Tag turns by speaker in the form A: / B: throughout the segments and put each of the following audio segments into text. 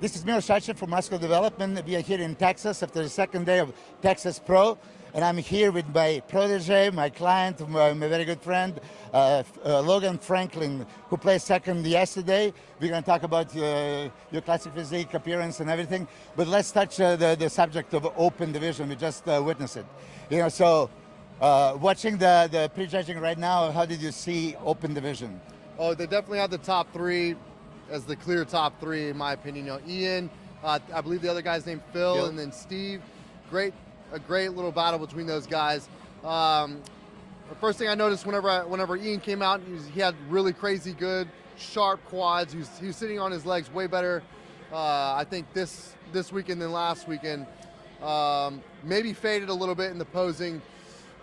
A: this is Milos Sarcev from Muscular Development. We are here in Texas after the second day of Texas Pro. And I'm here with my protege, my client, my, my very good friend, uh, uh, Logan Franklin, who played second yesterday. We're going to talk about uh, your classic physique, appearance, and everything. But let's touch uh, the, the subject of open division. We just uh, witnessed it. You know, so uh, watching the, the prejudging right now, how did you see open division?
B: Oh, they definitely have the top three as the clear top three, in my opinion. You know, Ian, uh, I believe the other guy's named Phil,
A: Phil.
B: and then Steve. Great, a great little battle between those guys. Um, the first thing I noticed whenever I, whenever Ian came out, he, was, he had really crazy good, sharp quads. He was, he was sitting on his legs way better. Uh, I think this this weekend than last weekend. Um, maybe faded a little bit in the posing.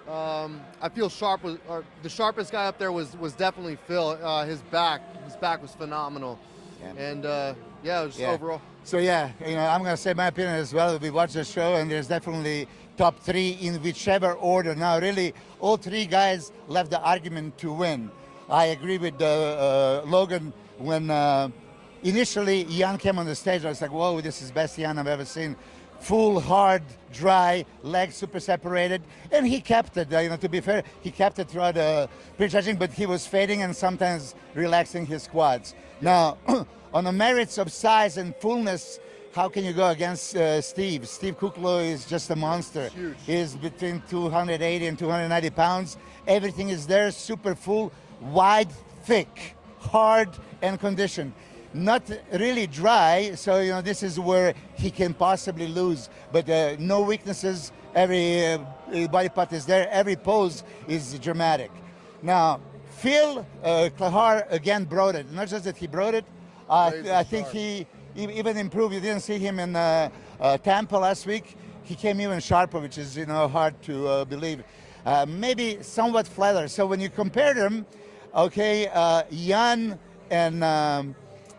B: Um, I feel sharp was or the sharpest guy up there was was definitely Phil. Uh, his back, his back was phenomenal,
A: Yeah.
B: and uh, yeah, it was just
A: Yeah.
B: overall.
A: So yeah, you know, I'm going to say my opinion as well. We watched the show, and there's definitely top three in whichever order. Now, really, all three guys left the argument to win. I agree with uh, uh, Logan when uh, initially Jan came on the stage. I was like, "Whoa, this is best Jan I've ever seen." Full, hard, dry, legs super separated, and he kept it. uh, You know, to be fair, he kept it throughout the prejudging, but he was fading and sometimes relaxing his quads. Now, on the merits of size and fullness, how can you go against uh, Steve? Steve Kuclo is just a monster. He's between 280 and 290 pounds. Everything is there, super full, wide, thick, hard, and conditioned. Not really dry, so you know this is where he can possibly lose. But uh, no weaknesses. Every uh, body part is there. Every pose is dramatic. Now, Phil uh, Clahar again brought it. Not just that he brought it. Uh, I think he even improved. You didn't see him in uh, uh, Tampa last week. He came even sharper, which is you know hard to uh, believe. Uh, maybe somewhat flatter. So when you compare them, okay, uh, Jan and um,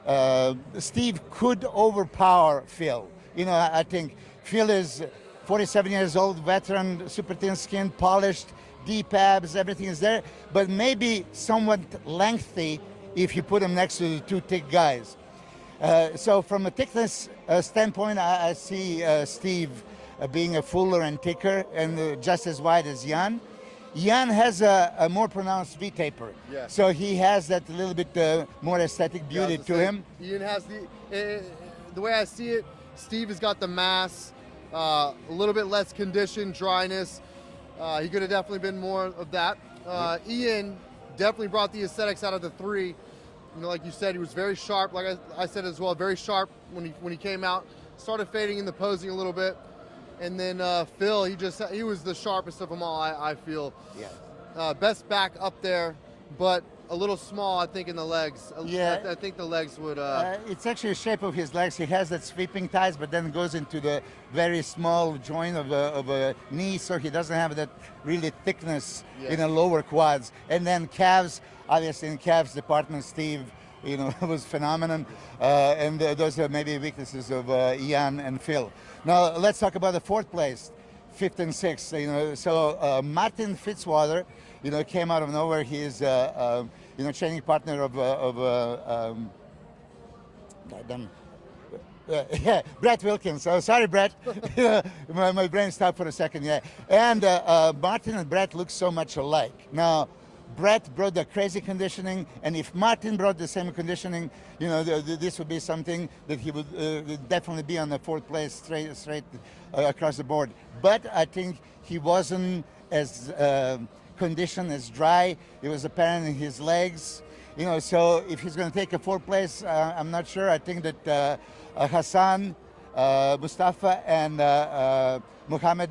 A: uh, Steve could overpower Phil. You know, I think Phil is 47 years old, veteran, super thin skin, polished, deep abs, everything is there, but maybe somewhat lengthy if you put him next to the two thick guys. Uh, so from a thickness uh, standpoint, I, I see uh, Steve uh, being a fuller and thicker and just as wide as Jan. Jan has a, a more pronounced V-taper.
B: Yeah.
A: So he has that little bit uh, more aesthetic
B: Yeah, I was
A: beauty
B: gonna say,
A: him.
B: Ian has the uh, the way I see it. Steve has got the mass, uh, a little bit less condition, dryness. Uh, he could have definitely been more of that. Uh, Ian definitely brought the aesthetics out of the three. You know, like you said, he was very sharp. Like I, I said as well, very sharp when he when he came out. Started fading in the posing a little bit, and then uh, Phil, he just he was the sharpest of them all. I, I feel.
A: Yeah.
B: Uh, best back up there, but a little small, I think, in the legs.
A: Yeah.
B: I, I think the legs would. Uh,
A: Uh, it's actually the shape of his legs. He has that sweeping ties, but then goes into the very small joint of a, of a knee, so he doesn't have that really thickness in the lower quads. And then calves, obviously in calves department, Steve, you know, it was phenomenon. Uh, and uh, those are maybe weaknesses of uh, Ian and Phil. Now let's talk about the fourth place, fifth and sixth. You know, so uh, Martin Fitzwater, you know, came out of nowhere. He is, uh, you know, training partner of, of um. Uh, yeah, Brett Wilkins. Oh, sorry, Brett. my, my brain stopped for a second. Yeah, and uh, uh, Martin and Brett look so much alike. Now, Brett brought the crazy conditioning, and if Martin brought the same conditioning, you know, th- th- this would be something that he would uh, definitely be on the fourth place, straight, straight uh, across the board. But I think he wasn't as uh, conditioned, as dry. It was apparent in his legs. You know, so if he's going to take a fourth place, uh, I'm not sure. I think that uh, uh, Hassan, Mostafa, and uh, uh, Muhammad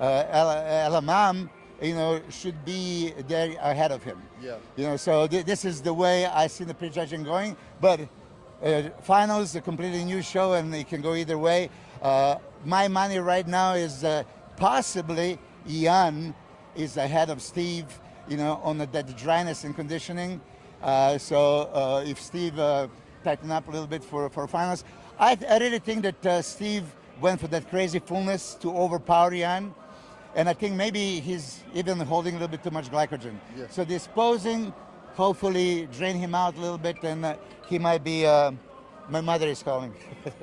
A: El, El Imam, you know, should be there ahead of him.
B: Yeah.
A: You know, so th- this is the way I see the prejudging going. But uh, finals, a completely new show, and it can go either way. Uh, my money right now is uh, possibly Ian is ahead of Steve, you know, on the, that dryness and conditioning. Uh, so uh, if Steve uh, tighten up a little bit for, for finals, I, I really think that uh, Steve went for that crazy fullness to overpower Ian. And I think maybe he's even holding a little bit too much glycogen.
B: Yeah.
A: So this posing hopefully drain him out a little bit, and uh, he might be. Uh, my mother is calling.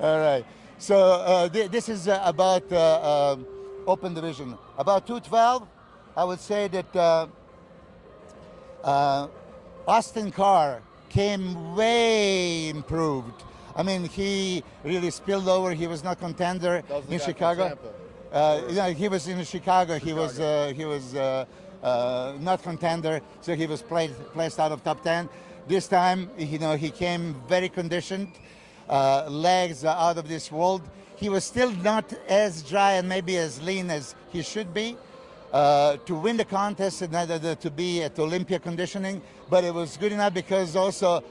A: All right. So uh, th- this is uh, about uh, um open division. About 212, I would say that uh, uh, Austin Carr came way improved. I mean, he really spilled over. He was not contender in Chicago. Uh, yeah, he was in Chicago. He was uh, he was uh, uh, not contender, so he was played, placed out of top ten. This time, you know, he came very conditioned, uh, legs out of this world. He was still not as dry and maybe as lean as he should be uh, to win the contest and to be at Olympia conditioning, but it was good enough because also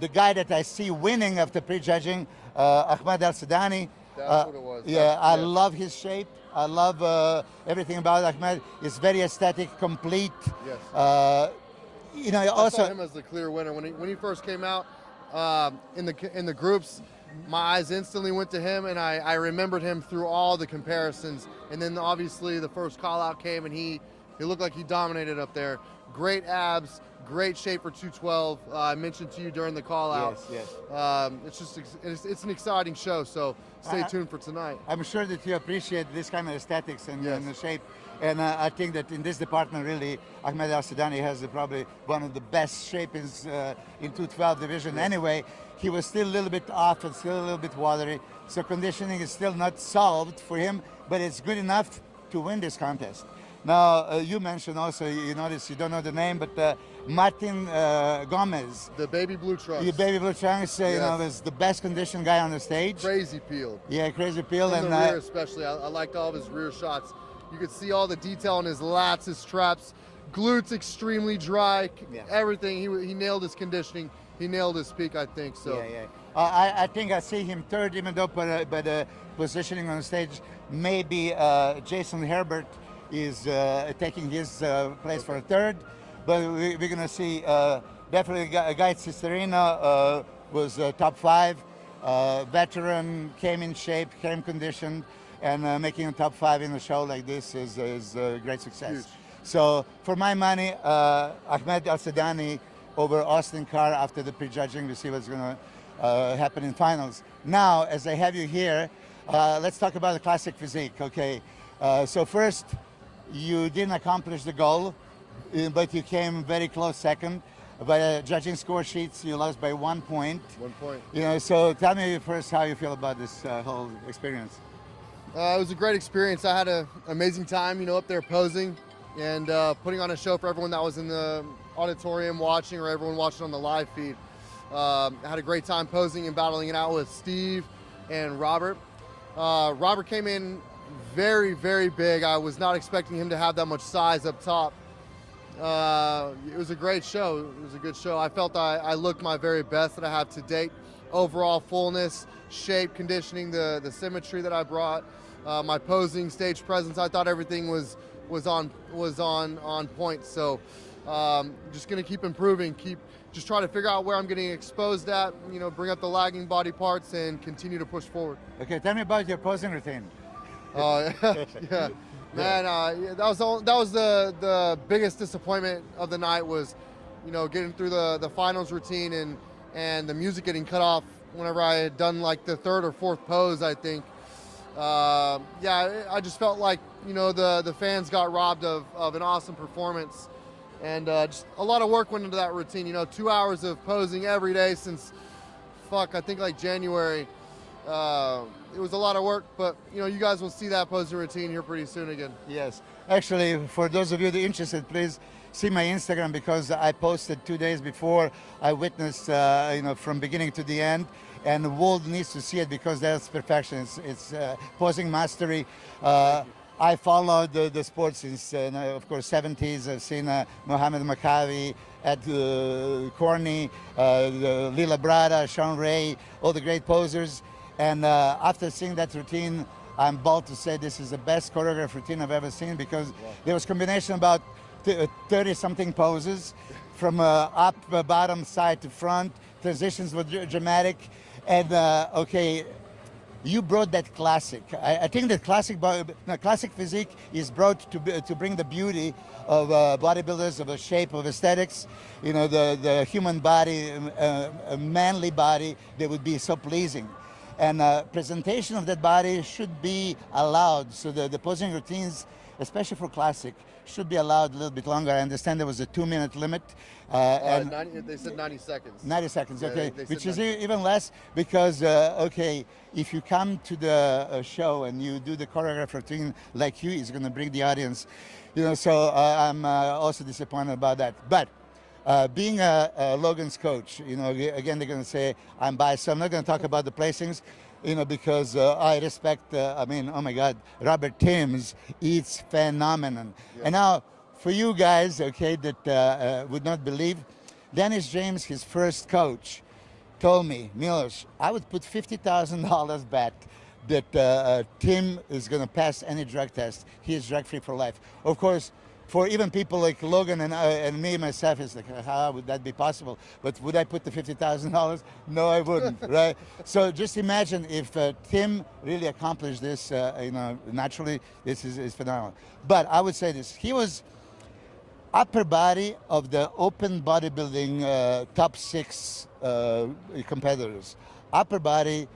A: the guy that I see winning after prejudging, Ahmad Al Sadani.
B: That's what it was.
A: Yeah,
B: That's-
A: I
B: yes.
A: love his shape. I love uh, everything about Ahmed. It's very aesthetic, complete.
B: Yes.
A: Uh, you know,
B: I
A: also
B: saw him as the clear winner when he when he first came out um, in the in the groups. My eyes instantly went to him, and I, I remembered him through all the comparisons. And then obviously the first call out came, and he he looked like he dominated up there. Great abs, great shape for 212. Uh, I mentioned to you during the call out.
A: Yes,
B: Um, it's just it's, it's an exciting show, so stay
A: Uh,
B: tuned for tonight.
A: I'm sure that you appreciate this kind of aesthetics and,
B: Yes.
A: and the shape. And uh, I think that in this department, really, Ahmed Al Sudani has probably one of the best shapings uh, in 212 division. Anyway, he was still a little bit off and still a little bit watery. So conditioning is still not solved for him, but it's good enough to win this contest. Now, uh, you mentioned also, you notice you don't know the name, but uh, Martin uh, Gomez,
B: The baby blue trucks,
A: The baby blue trunks, uh, you know,
B: Yes.
A: was the best conditioned guy on the stage.
B: crazy peel.
A: Yeah, crazy peel.
B: From
A: and
B: the
A: uh,
B: rear, especially, I, I liked all of his rear shots. You could see all the detail on his lats, his traps, glutes extremely dry,
A: Yeah.
B: everything. He, he nailed his conditioning. He nailed his peak, I think. So
A: Yeah, yeah. Uh, I, I think I see him third, even though by the, by the positioning on the stage, maybe uh, Jason Herbert is uh, taking his uh, place for a third. But we, we're going to see uh, definitely Guy Guy Cisternino uh, was uh, top five. Uh, veteran, came in shape, came conditioned, and uh, making a top five in a show like this is, is a great success.
B: Huge.
A: So for my money, uh, Ahmed Al Sadani over Austin Carr after the prejudging. We see what's going to uh, happen in finals. Now, as I have you here, uh, let's talk about the classic physique. Okay. Uh, so first, you didn't accomplish the goal, uh, but you came very close second. By uh, judging score sheets, you lost by one point.
B: one point.
A: You know, so tell me first how you feel about this uh, whole experience.
B: Uh, it was a great experience. I had an amazing time, you know, up there posing and uh, putting on a show for everyone that was in the auditorium watching or everyone watching on the live feed. Um, I had a great time posing and battling it out with Steve and Robert. Uh, Robert came in very, very big. I was not expecting him to have that much size up top. Uh, it was a great show. It was a good show. I felt I, I looked my very best that I have to date. Overall fullness, shape, conditioning, the the symmetry that I brought, uh, my posing, stage presence. I thought everything was was on was on on point. So, um, just gonna keep improving. Keep just try to figure out where I'm getting exposed at. You know, bring up the lagging body parts and continue to push forward.
A: Okay, tell me about your posing routine.
B: Oh yeah, man. Uh, yeah, that was the, that was the the biggest disappointment of the night was, you know, getting through the the finals routine and and the music getting cut off whenever I had done like the third or fourth pose. I think. Uh, yeah, I just felt like you know the the fans got robbed of of an awesome performance, and uh, just a lot of work went into that routine. You know, two hours of posing every day since, fuck, I think like January. Uh, it was a lot of work, but you know, you guys will see that posing routine here pretty soon again.
A: Yes. Actually, for those of you that are interested, please see my Instagram because I posted two days before. I witnessed, uh, you know, from beginning to the end. And the world needs to see it because that's perfection. It's, it's uh, posing mastery. Uh, I followed the, the sport since, uh, of course, 70s. I've seen uh, Mohammed Makkawy, Ed uh, Corney, uh, Lee Labrada, Shawn Ray, all the great posers. And uh, after seeing that routine, I'm bold to say this is the best choreographed routine I've ever seen because there was combination about 30 something poses from uh, up, uh, bottom, side to front. Transitions were dramatic. And uh, okay, you brought that classic. I, I think that classic, no, classic physique is brought to to bring the beauty of uh, bodybuilders, of a shape, of aesthetics. You know, the the human body, uh, a manly body that would be so pleasing. And uh, presentation of that body should be allowed. So the, the posing routines, especially for classic, should be allowed a little bit longer. I understand there was a two-minute limit. Uh,
B: Uh,
A: and
B: 90, they said 90 seconds.
A: 90 seconds,
B: Yeah,
A: okay,
B: they- they
A: which is
B: 90.
A: e- even less because, uh, okay, if you come to the uh, show and you do the choreographed routine like you, it's going to bring the audience, you know. So uh, I'm uh, also disappointed about that. But uh, being a, Logan's coach, you know, again they're going to say I'm biased, so I'm not going to talk about the placings. You know, because uh, I respect. Uh, I mean, oh my God, Robert Timms eats phenomenon. And now, for you guys, okay, that uh, would not believe, Dennis James, his first coach, told me, Milos, I would put $50,000 bet that Tim is going to pass any drug test. He is drug free for life. Of course, for even people like Logan and, uh, and me myself, it's like, how would that be possible? But would I put the $50,000? No, I wouldn't, right? So just imagine if uh, Tim really accomplished this, uh, you know, naturally, this is, is phenomenal. But I would say this, he was upper body of the open bodybuilding uh, top six uh, competitors. Upper body,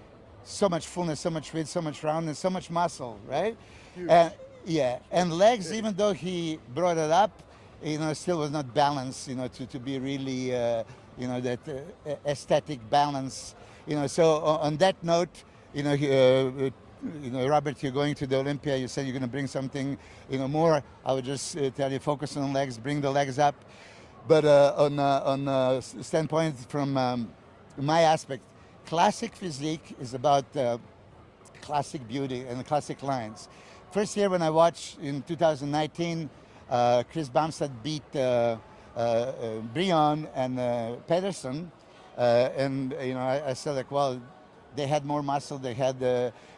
A: so much fullness, so much width, so much roundness, so much muscle, right? And yeah, and legs, even though he brought it up, you know, still was not balanced, you know, to, to be really, uh, you know, that uh, aesthetic balance, you know. So on that note, you know, uh, you know, Robert, you're going to the Olympia. You said you're going to bring something, you know, more. I would just uh, tell you, focus on legs, bring the legs up. But uh, on uh, on uh, standpoint from um, my aspect, classic physique is about uh, classic beauty and classic lines. First year when I watched in 2019, uh, Chris Bumstead beat uh, uh, uh, Breon and uh, Peterson, and you know I, I said like, well, they had more muscle, they had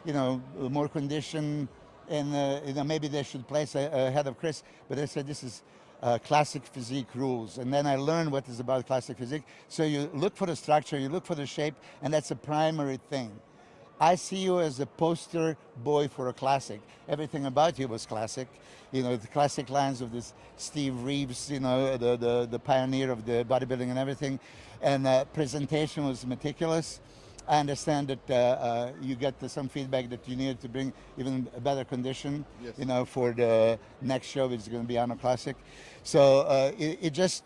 A: you know more condition, and you know maybe they should place ahead of Chris. But I said this is uh, classic physique rules. And then I learned what is about classic physique. So you look for the structure, you look for the shape, and that's a primary thing. I see you as a poster boy for a classic. Everything about you was classic. You know, the classic lines of this Steve Reeves, you know, the, the, the pioneer of the bodybuilding and everything. And uh, presentation was meticulous. I understand that uh, uh, you get some feedback that you needed to bring even a better condition,
B: Yes.
A: you know, for the next show, which is going to be on a Classic. So uh, it, it just,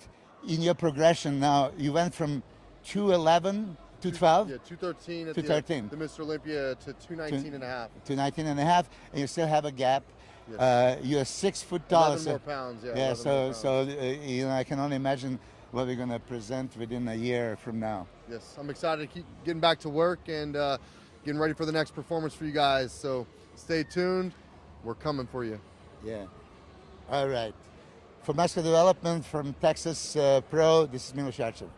A: in your progression now, you went from 211 to 12
B: Yeah, 213 at
A: 213.
B: The, the Mr. Olympia to 219 and a half.
A: to 19 and a half, and you still have a gap.
B: Yes.
A: Uh, you're six foot tall.
B: 11
A: so-
B: more pounds, yeah.
A: yeah, so so uh, you know I can only imagine what we're going to present within a year from now.
B: Yes, I'm excited to keep getting back to work and uh, getting ready for the next performance for you guys. So stay tuned. We're coming for you.
A: Yeah. All right. For muscular development from Texas uh, Pro, this is Milos Sarcev.